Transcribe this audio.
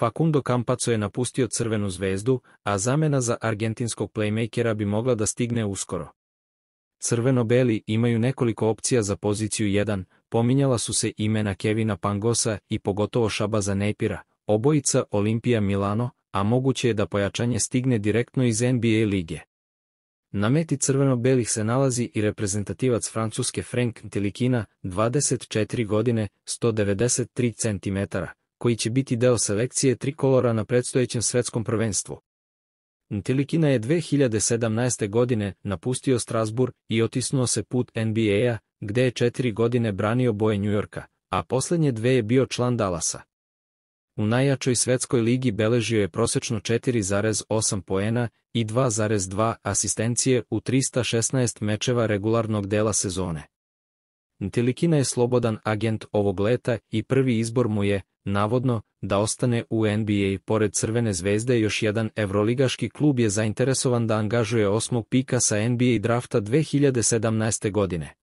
Facundo Campaco je napustio crvenu zvezdu, a zamena za argentinskog playmakera bi mogla da stigne uskoro. Crveno-beli imaju nekoliko opcija za poziciju 1, pominjala su se imena Kevina Pangosa i pogotovo Šabaza Nepira, obojica Olimpija Milano, a moguće je da pojačanje stigne direktno iz NBA lige. Na meti crveno-belih se nalazi i reprezentativac Francuske Frank Telikina, 24 godine, 193 cm, koji će biti deo selekcije trikolora na predstojećem svetskom prvenstvu. Telikina je 2017. godine napustio Strasbourg i otisnuo se put NBA-a, gde je četiri godine branio boje Njujorka, a posljednje dve je bio član Dallasa. U najjačoj svetskoj ligi beležio je prosečno 4,8 poena i 2,2 asistencije u 316 mečeva regularnog dela sezone. Ntilikina je slobodan agent ovog leta i prvi izbor mu je, navodno, da ostane u NBA. Pored Crvene zvezde još jedan evroligaški klub je zainteresovan da angažuje osmog pika sa NBA drafta 2017. godine.